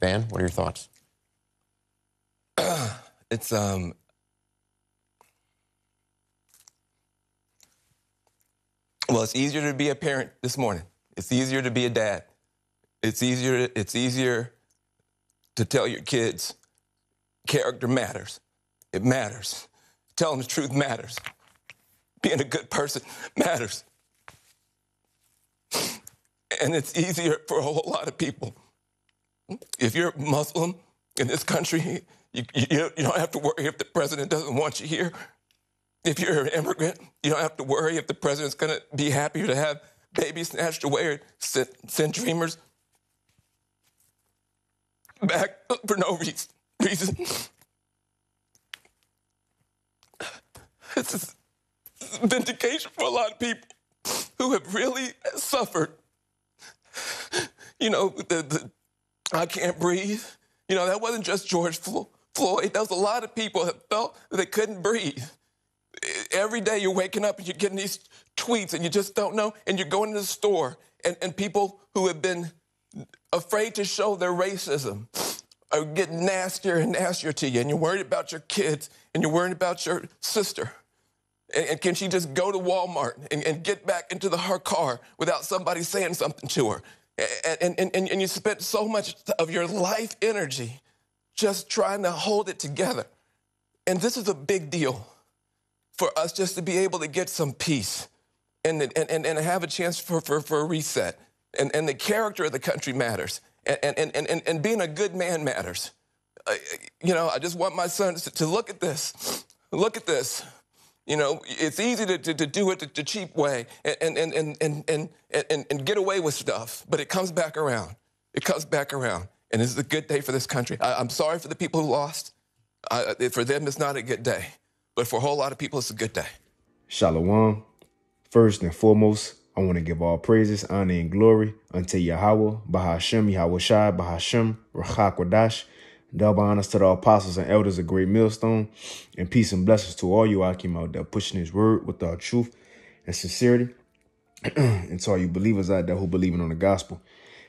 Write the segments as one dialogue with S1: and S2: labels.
S1: Van, what are your thoughts?
S2: it's um well it's easier to be a parent this morning. It's easier to be a dad. It's easier it's easier to tell your kids character matters. It matters. Telling the truth matters. Being a good person matters. And it's easier for a whole lot of people if you're muslim in this country you, you, you don't have to worry if the president doesn't want you here. If you're an immigrant, you don't have to worry if the president's going to be happy to have babies snatched away or send, send dreamers back for no reason. This is vindication for a lot of people who have really suffered. You know, the, the I can't breathe. You know, that wasn't just George Floyd. There was a lot of people that felt that they couldn't breathe. Every day you're waking up and you're getting these tweets and you just don't know, and you're going to the store, and, and people who have been afraid to show their racism are getting nastier and nastier to you, and you're worried about your kids, and you're worried about your sister. And, and can she just go to Walmart and, and, get back into the, her car without somebody saying something to her? And, and, and, and you spent so much of your life energy just trying to hold it together. And this is a big deal for us just to be able to get some peace and, and, and, and have a chance for, for, for a reset. And, and the character of the country matters. And, and, and, and being a good man matters. You know, I just want my sons to, look at this. Look at this. You know, it's easy to, to, to do it the, cheap way and, and, and, and, and, and, and get away with stuff, but it comes back around. It comes back around. And this is a good day for this country. I, am sorry for the people who lost. I, for them, it's not a good day. But for a whole lot of people, it's a good day.
S3: Shalom. First and foremost, I want to give all praises, honor, and glory unto Yahweh, Bahashem, Yahweh Shai, Bahashem, Rachak Double honors to the apostles and elders of Great Millstone. And peace and blessings to all you Akim out there pushing his word with our truth and sincerity. and to all you believers out there who believe on the gospel.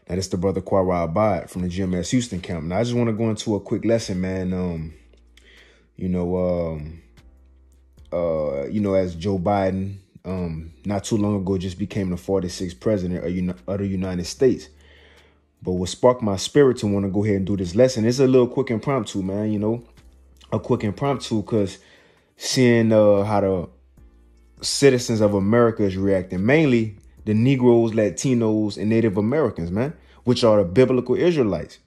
S3: Now, this the brother Quara Abad from the GMS Houston camp. Now, I just want to go into a quick lesson, man. Um, you know, um, uh, you know, as Joe Biden, um, not too long ago, just became the 46th president of the United States. But what sparked my spirit to want to go ahead and do this lesson is a little quick impromptu, man. You know, a quick impromptu because seeing uh, how the citizens of America is reacting, mainly the Negroes, Latinos, and Native Americans, man, which are the biblical Israelites.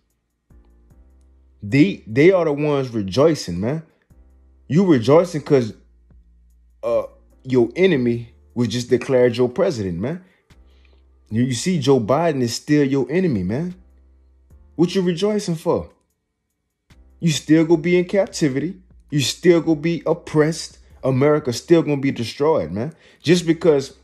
S3: They they are the ones rejoicing, man. You rejoicing because uh your enemy was just declared your president, man. You, see, Joe Biden is still your enemy, man. What you rejoicing for? You still gonna be in captivity. You still gonna be oppressed. America still gonna be destroyed, man. Just because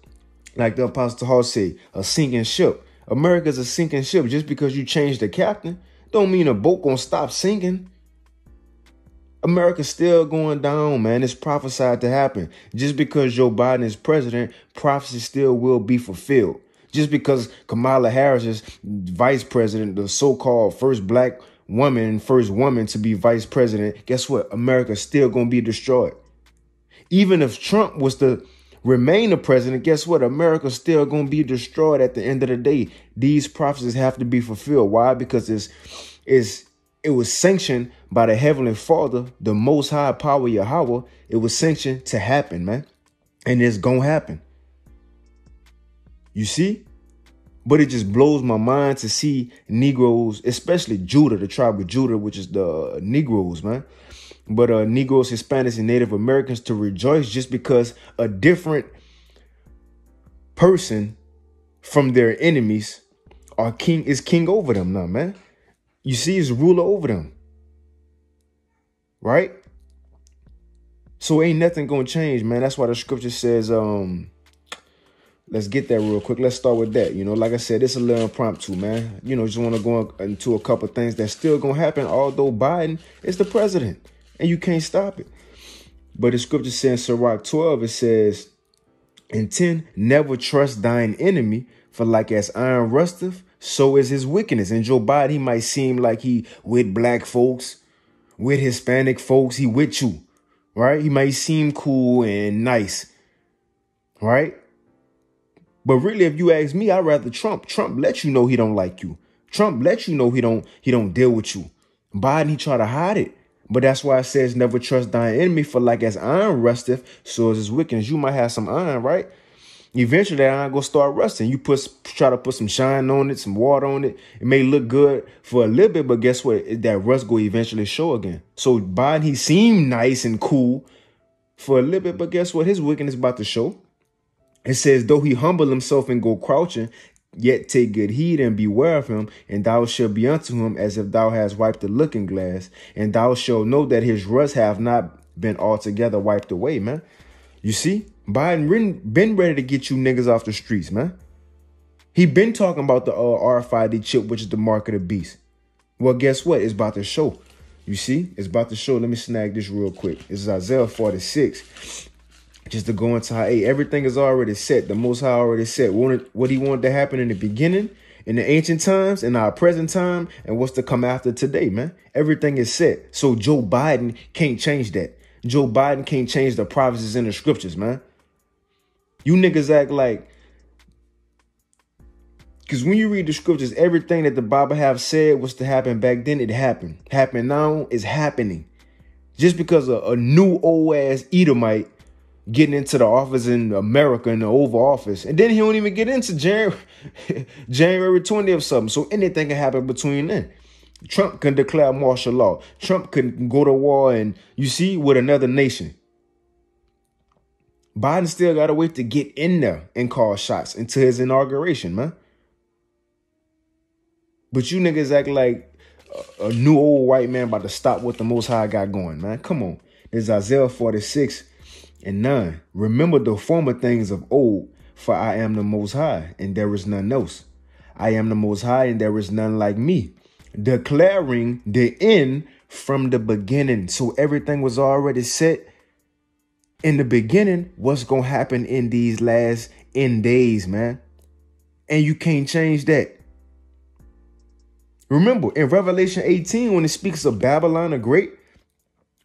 S3: like the Apostle Paul say, a sinking ship. America's a sinking ship. Just because you change the captain, don't mean a boat gonna stop sinking. America's still going down, man. It's prophesied to happen. Just because Joe Biden is president, prophecy still will be fulfilled. Just because Kamala Harris is vice president, the so-called first black woman, first woman to be vice president, guess what? America's still gonna be destroyed. Even if Trump was to remain the president, guess what? America's still going to be destroyed at the end of the day. These prophecies have to be fulfilled. Why? Because it's, it's, it was sanctioned by the Heavenly Father, the Most High Power Yahweh. It was sanctioned to happen, man. And it's going to happen. You see? But it just blows my mind to see Negroes, especially Judah, the tribe of Judah, which is the Negroes, man but uh, Negroes, Hispanics, and Native Americans to rejoice just because a different person from their enemies are king is king over them now, man. You see, is ruler over them. Right? So ain't nothing gonna change, man. That's why the scripture says, um, let's get that real quick. Let's start with that. You know, like I said, it's a little impromptu, man. You know, just want to go into a couple things that's still gonna happen, although Biden is the president and you can't stop it. But the scripture says in Sirach 12, it says, and 10, never trust thine enemy, for like as iron rusteth, so is his wickedness. And Joe Biden, he might seem like he with black folks, with Hispanic folks, he with you, right? He might seem cool and nice, right? But really, if you ask me, I'd rather Trump. Trump let you know he don't like you. Trump let you know he don't he don't deal with you. Biden, he try to hide it. But that's why it says never trust thine enemy, for like as iron rusteth, so is his wickedness. You might have some iron, right? Eventually that iron gonna start rusting. You put try to put some shine on it, some water on it. It may look good for a little bit, but guess what? That rust go eventually show again. So Biden, he seemed nice and cool for a little bit, but guess what? His wickedness about to show. It says, though he humble himself and go crouching, Yet take good heed and beware of him, and thou shalt be unto him as if thou hast wiped the looking glass, and thou shalt know that his rust have not been altogether wiped away, man. You see, Biden been ready to get you niggas off the streets, man. He been talking about the uh, RFID chip, which is the mark of the beast. Well, guess what? It's about to show. You see, it's about to show. Let me snag this real quick. This is Isaiah 46 just to go into how hey, everything is already set. The Most High already set what, what He wanted to happen in the beginning, in the ancient times, in our present time, and what's to come after today, man. Everything is set. So Joe Biden can't change that. Joe Biden can't change the prophecies in the scriptures, man. You niggas act like because when you read the scriptures, everything that the Bible have said was to happen back then, it happened. Happened now is happening. Just because a, a new old ass Edomite getting into the office in America in the Oval Office. And then he don't even get into January, January 20th or something. So anything can happen between then. Trump can declare martial law. Trump can go to war and you see with another nation. Biden still got to wait to get in there and call shots until his inauguration, man. But you niggas act like a, a new old white man about to stop what the Most High got going, man. Come on. This is Isaiah 46 and none. Remember the former things of old, for I am the Most High, and there is none else. I am the Most High, and there is none like me, declaring the end from the beginning. So everything was already set in the beginning. What's going to happen in these last end days, man? And you can't change that. Remember, in Revelation 18, when it speaks of Babylon the Great,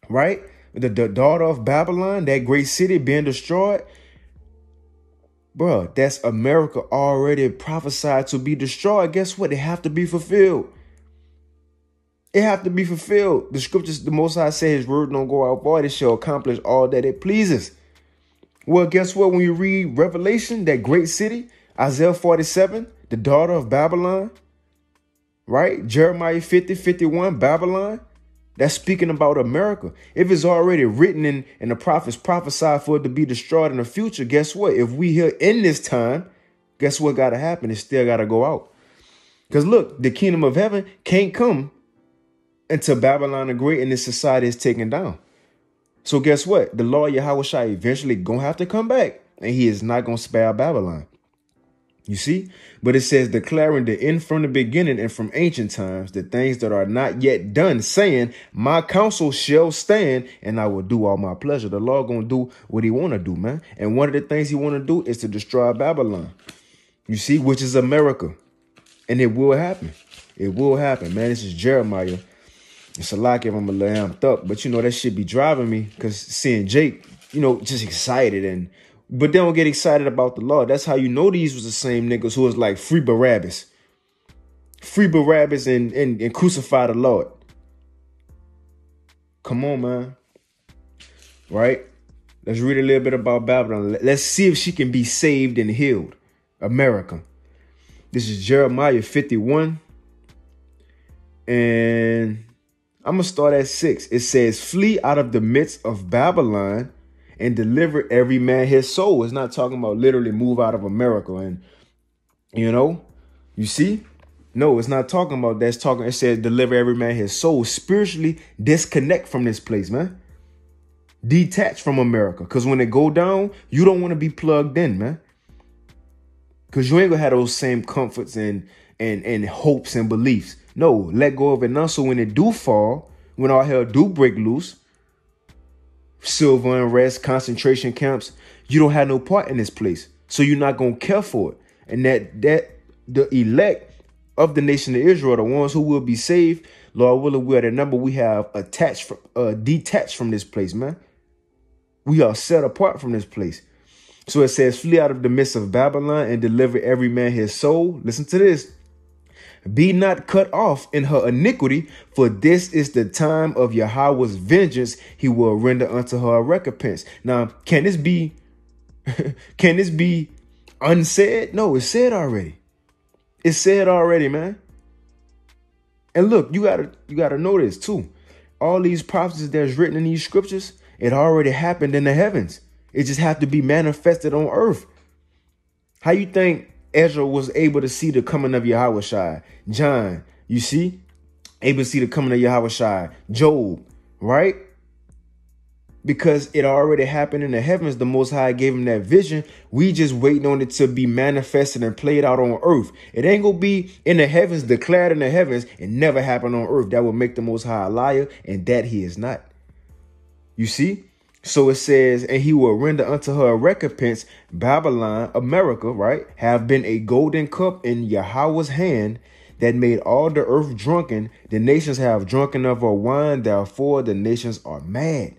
S3: right? The, the daughter of Babylon, that great city being destroyed, bro, that's America already prophesied to be destroyed. Guess what? It have to be fulfilled. It have to be fulfilled. The scriptures, the Most High say His word don't go out void. It shall accomplish all that it pleases. Well, guess what? When you read Revelation, that great city, Isaiah 47, the daughter of Babylon, right? Jeremiah 50, 51, Babylon, that's speaking about America. If it's already written in, and the prophets prophesied for it to be destroyed in the future, guess what? If we here in this time, guess what got to happen? It still got to go out. Because look, the kingdom of heaven can't come until Babylon the Great and this society is taken down. So guess what? The Lord Yahweh Shai eventually gonna have to come back, and he is not gonna spare Babylon. You see? But it says, declaring the end from the beginning and from ancient times, the things that are not yet done, saying, My counsel shall stand, and I will do all my pleasure. The Lord gonna do what he wanna do, man. And one of the things he wanna do is to destroy Babylon. You see, which is America. And it will happen. It will happen, man. This is Jeremiah. It's a lot if I'm a little amped up, but you know that should be driving me because seeing Jake, you know, just excited and but they don't get excited about the law. That's how you know these was the same niggas who was like free Barabbas. Free Barabbas and, and, and crucify the Lord. Come on, man. Right? Let's read a little bit about Babylon. Let's see if she can be saved and healed. America. This is Jeremiah 51. And I'm going to start at 6. It says, Flee out of the midst of Babylon and deliver every man his soul. It's not talking about literally move out of America and you know, you see? No, it's not talking about that. It's talking, it says deliver every man his soul. Spiritually disconnect from this place, man. Detach from America. Cause when it go down, you don't want to be plugged in, man. Cause you ain't gonna have those same comforts and and and hopes and beliefs. No, let go of it now. So when it do fall, when all hell do break loose, civil unrest, concentration camps, you don't have no part in this place. So you're not gonna care for it. And that that the elect of the nation of Israel, the ones who will be saved, Lord willing, we are the number we have attached from uh detached from this place, man. We are set apart from this place. So it says, flee out of the midst of Babylon and deliver every man his soul. Listen to this. Be not cut off in her iniquity, for this is the time of Yahweh's vengeance. He will render unto her a recompense. Now, can this be can this be unsaid? No, it's said already. It's said already, man. And look, you gotta you gotta know this too. All these prophecies that's written in these scriptures, it already happened in the heavens. It just have to be manifested on earth. How you think Ezra was able to see the coming of Yahweh Shai? John, you see? Able to see the coming of Yahweh Shai. Job, right? Because it already happened in the heavens. The Most High gave him that vision. We just waiting on it to be manifested and played out on earth. It ain't gonna be in the heavens, declared in the heavens, and never happen on earth. That would make the Most High a liar, and that he is not. You see? So it says, and he will render unto her a recompense. Babylon, America, right, have been a golden cup in Yahweh's hand that made all the earth drunken. The nations have drunken of her wine, therefore the nations are mad.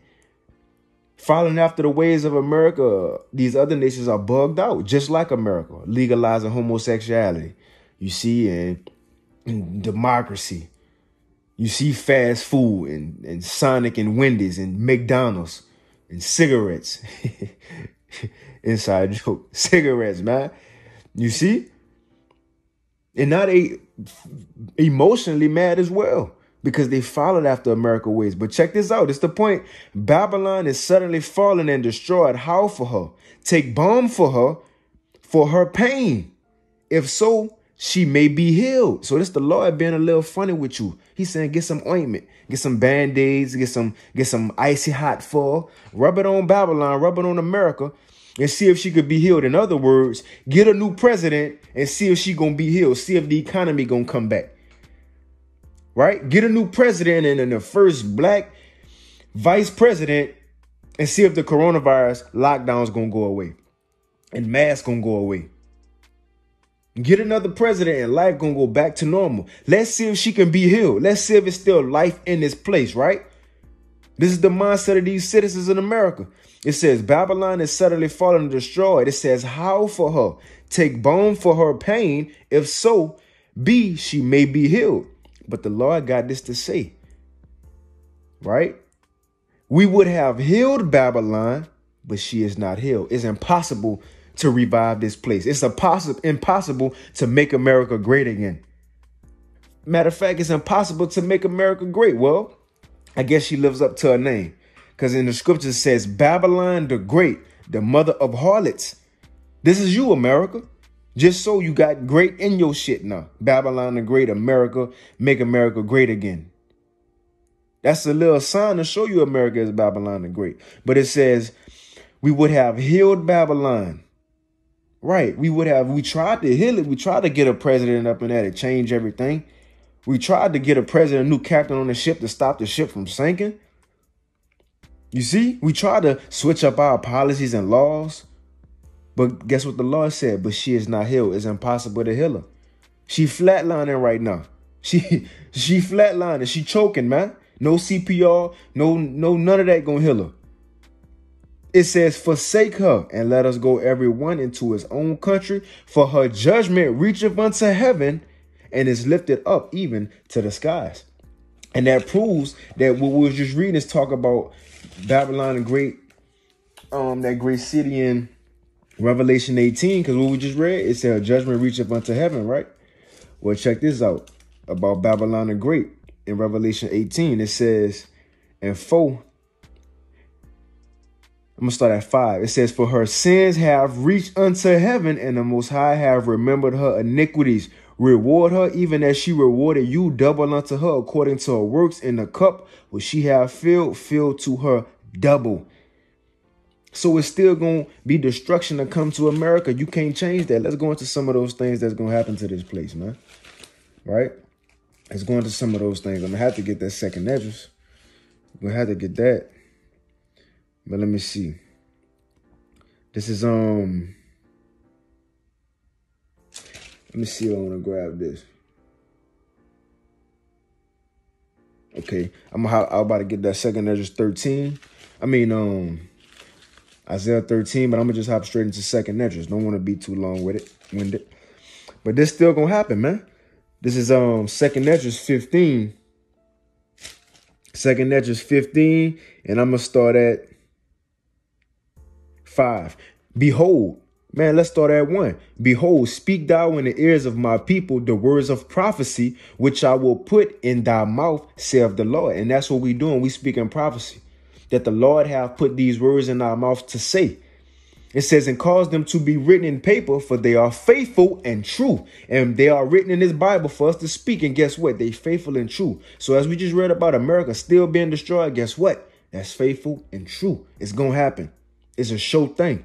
S3: Following after the ways of America, these other nations are bugged out, just like America, legalizing homosexuality. You see, and, and democracy. You see fast food and, and Sonic and Wendy's and McDonald's and cigarettes. Inside joke. Cigarettes, man. You see? And now they emotionally mad as well because they followed after America ways. But check this out. It's the point. Babylon is suddenly fallen and destroyed. How for her? Take balm for her for her pain. If so, she may be healed. So this the Lord being a little funny with you. He's saying get some ointment, get some band-aids, get some get some icy hot fall, rub it on Babylon, rub it on America, and see if she could be healed. In other words, get a new president and see if she gonna be healed. See if the economy gonna come back. Right? Get a new president and then the first black vice president and see if the coronavirus lockdown is gonna go away and masks gonna go away. Get another president and life gonna go back to normal. Let's see if she can be healed. Let's see if it's still life in this place, right? This is the mindset of these citizens in America. It says Babylon is suddenly fallen and destroyed. It says, How for her? Take bone for her pain. If so, be she may be healed. But the Lord got this to say, right? We would have healed Babylon, but she is not healed. It's impossible to revive this place. It's impossible, impossible to make America great again. Matter of fact, it's impossible to make America great. Well, I guess she lives up to her name. Because in the scripture says, Babylon the Great, the mother of harlots. This is you, America. Just so you got great in your shit now. Babylon the Great, America, make America great again. That's a little sign to show you America is Babylon the Great. But it says, we would have healed Babylon Right. We would have, we tried to heal it. We tried to get a president up in there to change everything. We tried to get a president, a new captain on the ship to stop the ship from sinking. You see, we tried to switch up our policies and laws. But guess what the Lord said? But she is not healed. It's impossible to heal her. She flatlining right now. She she flatlining. She choking, man. No CPR, no no none of that gonna heal her. It says, Forsake her and let us go every one into his own country, for her judgment reacheth unto heaven and is lifted up even to the skies. And that proves that what we were just reading is talk about Babylon the great, um, that great city in Revelation 18, because what we just read, it said judgment reacheth unto heaven, right? Well, check this out about Babylon the Great in Revelation 18. It says, and four I'm gonna start at five. It says, For her sins have reached unto heaven, and the Most High have remembered her iniquities. Reward her even as she rewarded you, double unto her according to her works in the cup which she have filled, filled to her double. So it's still gonna be destruction to come to America. You can't change that. Let's go into some of those things that's gonna happen to this place, man. Right? Let's go into some of those things. I'm gonna have to get that second Esdras. We're gonna have to get that. But let me see. This is, um, let me see I want to grab this. Okay, I'm, I'm about to get that second Esdras 13. I mean, um, Isaiah 13, but I'm gonna just hop straight into second Esdras. Don't want to be too long with it, winded. But this still gonna happen, man. This is um second Esdras 15. Second Esdras 15, and I'm gonna start at five. Behold, Man, let's start at one. Behold, speak thou in the ears of my people the words of prophecy, which I will put in thy mouth, saith the Lord. And that's what we doing. We speak in prophecy. That the Lord have put these words in our mouth to say. It says, and cause them to be written in paper, for they are faithful and true. And they are written in this Bible for us to speak. And guess what? They faithful and true. So as we just read about America still being destroyed, guess what? That's faithful and true. It's going to happen. It's a show thing.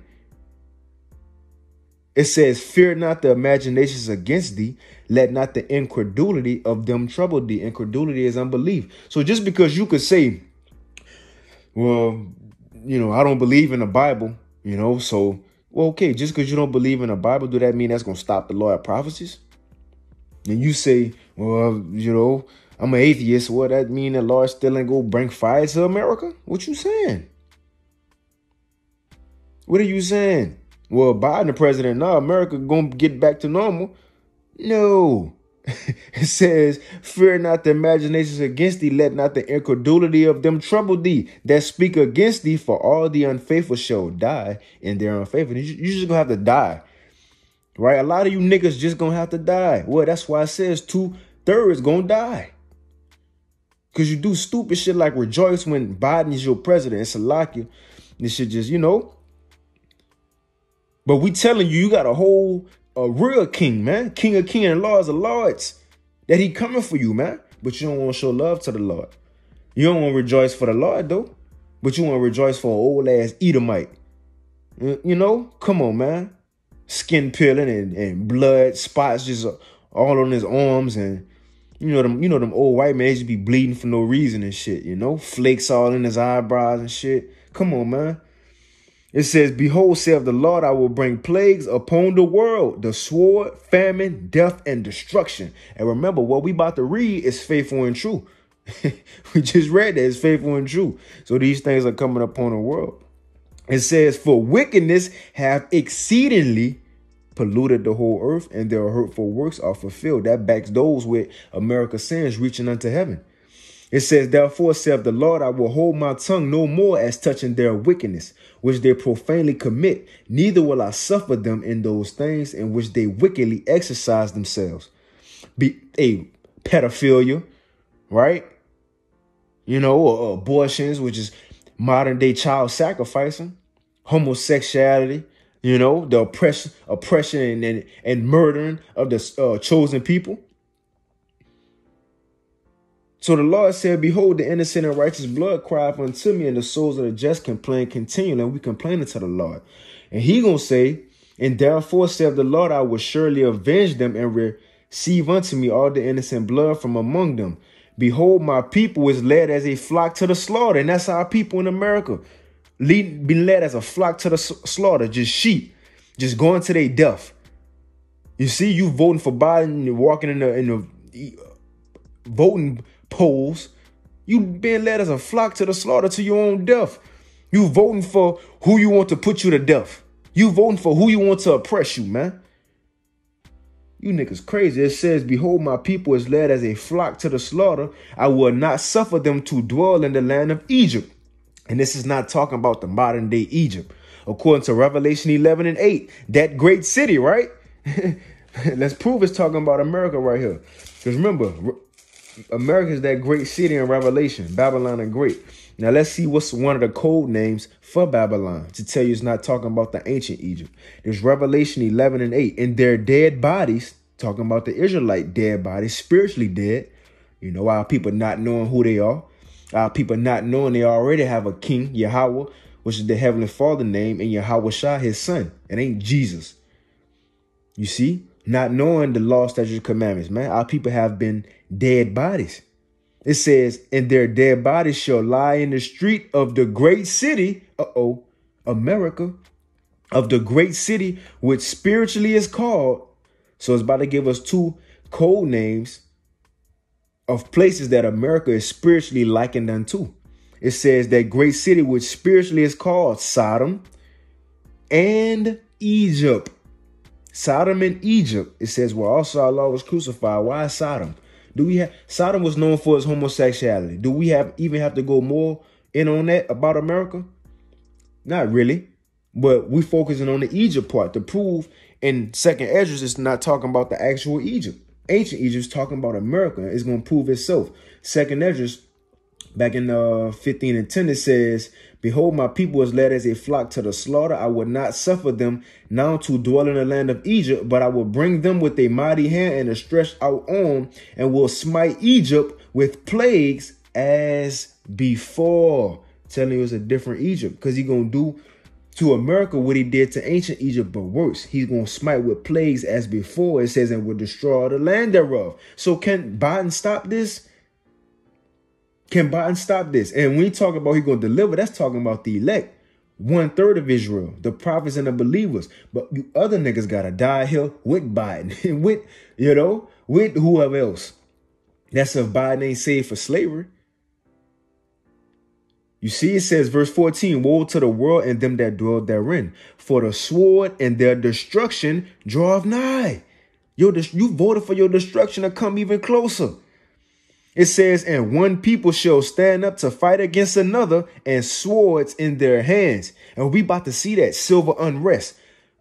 S3: It says, Fear not the imaginations against thee, let not the incredulity of them trouble thee. Incredulity is unbelief. So just because you could say, Well, you know, I don't believe in the Bible, you know, so well, okay, just because you don't believe in the Bible, do that mean that's gonna stop the law of prophecies? And you say, Well, you know, I'm an atheist, what that mean the Lord still ain't going to bring fire to America? What you saying? What are you saying? well, Biden the president now, America gonna get back to normal. No. it says, Fear not the imaginations against thee, let not the incredulity of them trouble thee that speak against thee, for all the unfaithful shall die in their unfaithfulness. You, just gonna have to die. Right? A lot of you niggas just gonna have to die. Well, that's why it says two thirds gonna die. Cause you do stupid shit like rejoice when Biden is your president. It's a lock you. This shit just, you know, but we telling you, you got a whole a real king, man. King of king and lords of lords. That he coming for you, man. But you don't want to show love to the Lord. You don't want to rejoice for the Lord, though. But you want to rejoice for an old ass Edomite. You know? Come on, man. Skin peeling and, and blood spots just all on his arms and you know them you know them old white men just be bleeding for no reason and shit, you know? Flakes all in his eyebrows and shit. Come on, man. It says, Behold, saith the Lord, I will bring plagues upon the world, the sword, famine, death, and destruction. And remember, what we about to read is faithful and true. we just read that it's faithful and true. So these things are coming upon the world. It says, For wickedness have exceedingly polluted the whole earth, and their hurtful works are fulfilled. That backs those with America's sins reaching unto heaven. It says, Therefore saith the Lord, I will hold my tongue no more as touching their wickedness, which they profanely commit, neither will I suffer them in those things in which they wickedly exercise themselves. Be a pedophilia, right? You know, abortions, which is modern day child sacrificing, homosexuality, you know, the oppression, oppression and, and, and murdering of the uh, chosen people. So the Lord said, Behold, the innocent and righteous blood crieth unto me, and the souls of the just complain continually. And we complaining to the Lord. And he gonna say, And therefore saith the Lord, I will surely avenge them and receive unto me all the innocent blood from among them. Behold, my people is led as a flock to the slaughter. And that's our people in America. Lead, been led as a flock to the slaughter, just sheep, just going to their death. You see, you voting for Biden, you're walking in the in the voting polls. You being led as a flock to the slaughter to your own death. You voting for who you want to put you to death. You voting for who you want to oppress you, man. You niggas crazy. It says, Behold, my people is led as a flock to the slaughter. I will not suffer them to dwell in the land of Egypt. And this is not talking about the modern day Egypt. According to Revelation 11 and 8, that great city, right? Let's prove it's talking about America right here. Because remember, America is that great city in Revelation, Babylon and great. Now let's see what's one of the code names for Babylon to tell you it's not talking about the ancient Egypt. There's Revelation 11 and 8. In their dead bodies, talking about the Israelite dead bodies, spiritually dead. You know, our people not knowing who they are. Our people not knowing they already have a king, Yahweh, which is the heavenly father name, and Yahweh Shai, his son. It ain't Jesus. You see? not knowing the law, statutes, commandments, man. Our people have been dead bodies. It says, and their dead bodies shall lie in the street of the great city, uh-oh, America, of the great city, which spiritually is called. So it's about to give us two code names of places that America is spiritually likened unto. It says that great city, which spiritually is called Sodom and Egypt. Sodom and Egypt. It says, well, also our Lord was crucified. Why Sodom? Do we have Sodom was known for his homosexuality? Do we have even have to go more in on that about America? Not really. But we focusing on the Egypt part to prove in second Esdras it's not talking about the actual Egypt. Ancient Egypt is talking about America. It's going to prove itself. Second Esdras, back in uh, 15 and 10, it says, Behold, my people is led as a flock to the slaughter. I will not suffer them now to dwell in the land of Egypt, but I will bring them with a mighty hand and a stretched out arm, and will smite Egypt with plagues as before. Telling you it's a different Egypt because he gonna do to America what he did to ancient Egypt, but worse. He's gonna smite with plagues as before. It says, and will destroy the land thereof. So can Biden stop this? Can Biden stop this? And when he talk about he gonna deliver, that's talking about the elect. One third of Israel, the prophets and the believers. But you other niggas gotta die here with Biden with, you know, with whoever else. That's if Biden ain't saved for slavery. You see, it says, verse 14, Woe to the world and them that dwell therein, for the sword and their destruction draweth nigh. You voted for your destruction to come even closer. It says, And one people shall stand up to fight against another, and swords in their hands. And we about to see that silver unrest.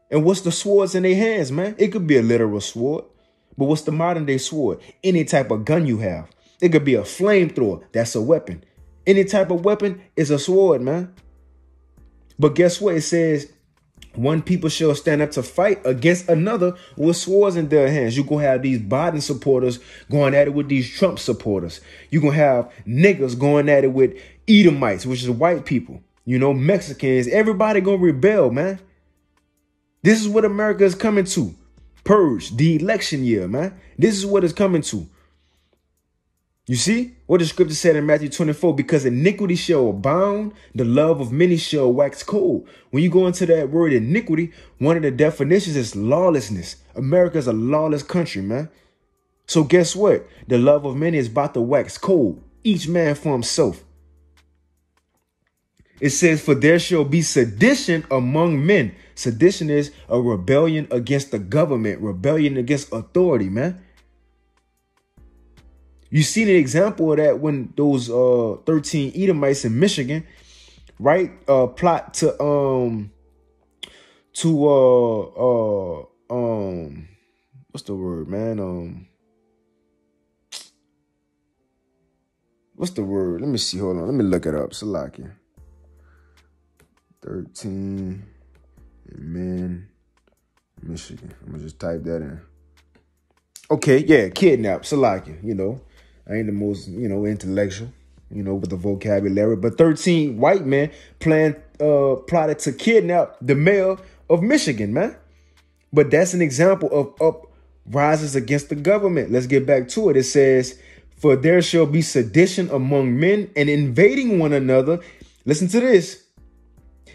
S3: And what's the swords in their hands, man? It could be a literal sword. But what's the modern day sword? Any type of gun you have. It could be a flamethrower. That's a weapon. Any type of weapon is a sword, man. But guess what? It says, one people shall stand up to fight against another with swords in their hands. You're going to have these Biden supporters going at it with these Trump supporters. You're going to have niggas going at it with Edomites, which is white people. You know, Mexicans. Everybody going to rebel, man. This is what America is coming to. Purge, the election year, man. This is what it's coming to. You see what the scripture said in Matthew 24 because iniquity shall abound, the love of many shall wax cold. When you go into that word iniquity, one of the definitions is lawlessness. America is a lawless country, man. So guess what? The love of many is about to wax cold, each man for himself. It says, For there shall be sedition among men. Sedition is a rebellion against the government, rebellion against authority, man. You seen an example of that when those uh 13 Edomites in Michigan, right? Uh plot to um to uh uh um what's the word, man? Um what's the word? Let me see. Hold on. Let me look it up. Salakia. 13 men Michigan. I'm gonna just type that in. Okay, yeah, kidnap, Salakia, you know. I ain't the most, you know, intellectual, you know, with the vocabulary. But 13 white men planned, uh, plotted to kidnap the mayor of Michigan, man. But that's an example of uprises against the government. Let's get back to it. It says, For there shall be sedition among men and invading one another. Listen to this.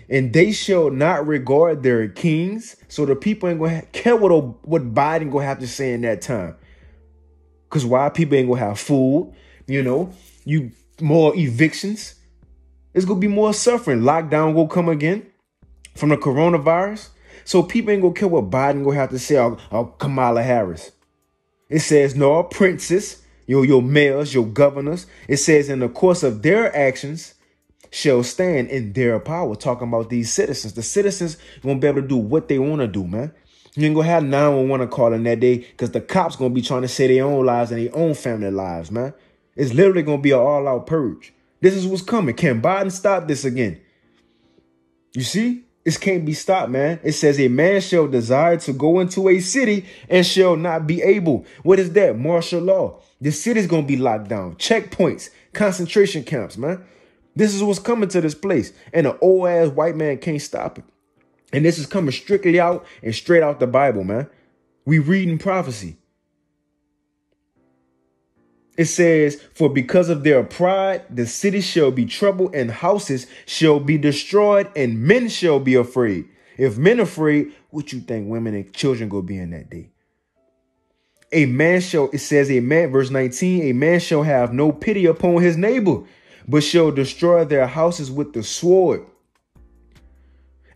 S3: And they shall not regard their kings. So the people ain't gonna care what, what Biden gonna have to say in that time. Cause why people ain't gonna have food, you know, you more evictions. It's gonna be more suffering. Lockdown will come again from the coronavirus. So people ain't gonna care what Biden gonna have to say or, or Kamala Harris. It says no princes, your your mayors, your governors. It says in the course of their actions shall stand in their power. Talking about these citizens. The citizens won't be able to do what they want to do, man. You ain't gonna have 911 calling that day because the cops gonna be trying to save their own lives and their own family lives, man. It's literally gonna be an all-out purge. This is what's coming. Can Biden stop this again? You see? This can't be stopped, man. It says a man shall desire to go into a city and shall not be able. What is that? Martial law. The city's gonna be locked down. Checkpoints, concentration camps, man. This is what's coming to this place. And an old ass white man can't stop it. And this is coming strictly out and straight out the Bible, man. We reading prophecy. It says, For because of their pride, the city shall be troubled, and houses shall be destroyed, and men shall be afraid. If men afraid, what you think women and children go be in that day? A man shall, it says, a man, verse 19, a man shall have no pity upon his neighbor, but shall destroy their houses with the sword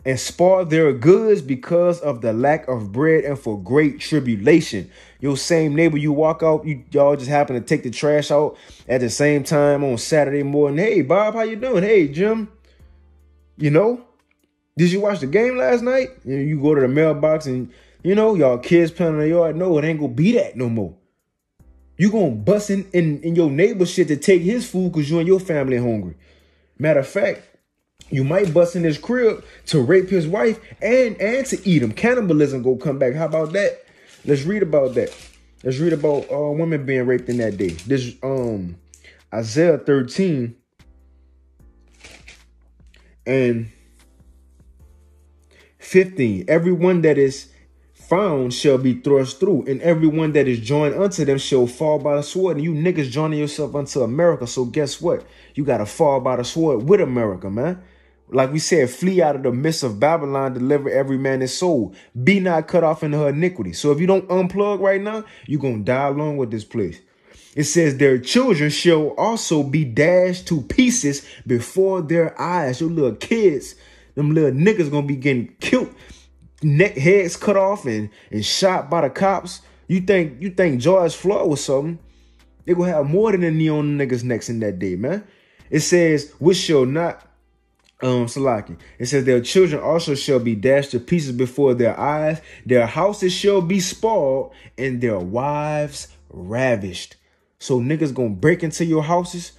S3: and spoil their goods because of the lack of bread and for great tribulation. Your same neighbor, you walk out, you y'all just happen to take the trash out at the same time on Saturday morning. Hey, Bob, how you doing? Hey, Jim. You know, did you watch the game last night? You, know, you go to the mailbox and you know y'all kids playing in the yard. No, it ain't gonna be that no more. You gonna bust in, in, in your neighbor shit to take his food because you and your family hungry. Matter of fact, you might bust in his crib to rape his wife and and to eat him. Cannibalism go come back. How about that? Let's read about that. Let's read about uh, women being raped in that day. This um Isaiah 13 and 15. Everyone that is found shall be thrust through, and everyone that is joined unto them shall fall by the sword. And you niggas joining yourself unto America. So guess what? You gotta fall by the sword with America, man. Like we said, flee out of the midst of Babylon, deliver every man his soul. Be not cut off in her iniquity. So if you don't unplug right now, you're going to die along with this place. It says their children shall also be dashed to pieces before their eyes. Your little kids, them little niggas gonna be getting killed, neck heads cut off and, and shot by the cops. You think you think George Floyd was something? They gonna have more than a knee on niggas' necks in that day, man. It says, which shall not um Salaki. It says their children also shall be dashed to pieces before their eyes, their houses shall be spoiled, and their wives ravished. So niggas gonna break into your houses.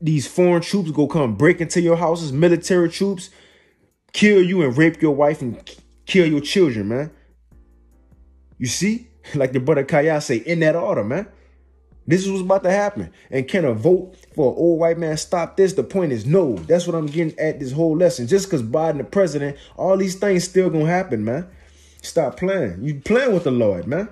S3: These foreign troops go come break into your houses, military troops, kill you and rape your wife and kill your children, man. You see? Like the brother Kaya say, in that order, man. This is what's about to happen. And can a vote for an old white man stop this? The point is no. That's what I'm getting at this whole lesson. Just because Biden the president, all these things still gonna happen, man. Stop playing. You playing with the Lord, man.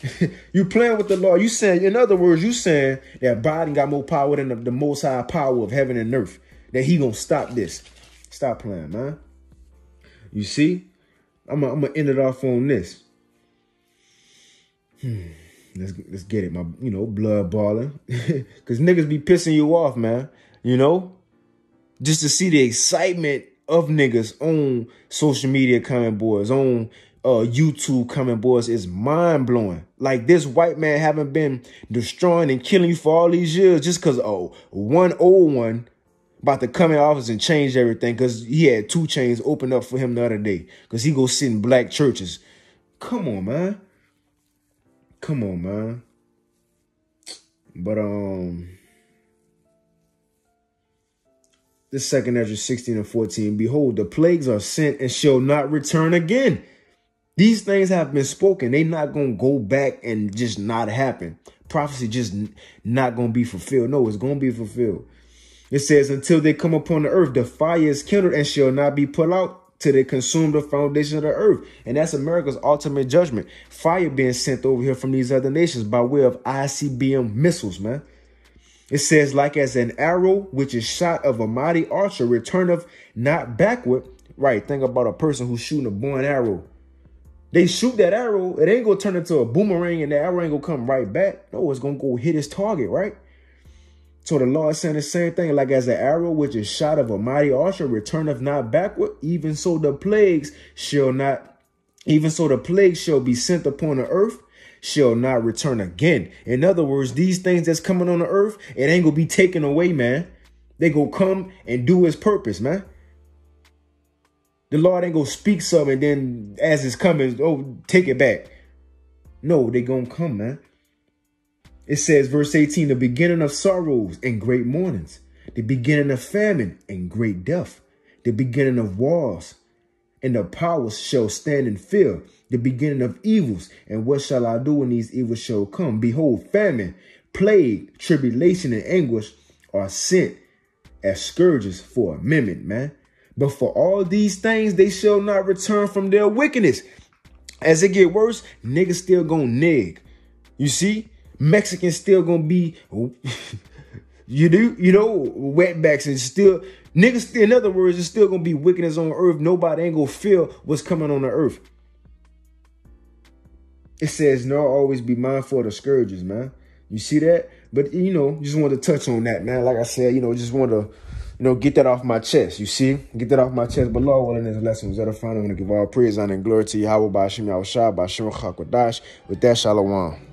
S3: you playing with the Lord. You saying, in other words, you saying that Biden got more power than the, the most high power of heaven and earth. That he gonna stop this. Stop playing, man. You see? I'm gonna end it off on this. Hmm. Let's let's get it, my you know blood balling, cause niggas be pissing you off, man. You know, just to see the excitement of niggas on social media coming boys on uh YouTube coming boys is mind blowing. Like this white man haven't been destroying and killing you for all these years just cause oh one old one about to come in office and change everything because he had 2 chains open up for him the other day because he go sit in black churches. Come on, man. Come on, man. But um this second Esdras 16 and 14, behold, the plagues are sent and shall not return again. These things have been spoken. They not gonna go back and just not happen. Prophecy just not gonna be fulfilled. No, it's gonna be fulfilled. It says, until they come upon the earth, the fire is kindled and shall not be put out till they consume the foundation of the earth. And that's America's ultimate judgment. Fire being sent over here from these other nations by way of ICBM missiles, man. It says, like as an arrow which is shot of a mighty archer returneth not backward. Right, think about a person who's shooting a bow and arrow. They shoot that arrow, it ain't gonna turn into a boomerang and the arrow ain't gonna come right back. No, it's gonna go hit his target, right? So the Lord saying the same thing, like as an arrow which is shot of a mighty archer returneth not backward, even so the plagues shall not, even so the plagues shall be sent upon the earth, shall not return again. In other words, these things that's coming on the earth, it ain't gonna be taken away, man. They gonna come and do his purpose, man. The Lord ain't gonna speak something and then as it's coming, oh, take it back. No, they gonna come, man. It says, verse 18, the beginning of sorrows and great mournings, the beginning of famine and great death, the beginning of wars, and the powers shall stand in fear, the beginning of evils. And what shall I do when these evils shall come? Behold, famine, plague, tribulation, and anguish are sent as scourges for a minute, man. But for all these things, they shall not return from their wickedness. As it get worse, niggas still gonna nig. You see? Mexicans still gonna be you do you know wetbacks and still niggas in other words it's still gonna be wickedness on earth nobody ain't gonna feel what's coming on the earth it says, "No, always be mindful of the scourges, man." You see that? But you know, just wanted to touch on that, man. Like I said, you know, just want to, you know, get that off my chest. You see, get that off my chest. But Lord willing, this lesson was edifying. I'm gonna give all praise, honor, and glory to Yahweh by With that, Shalom.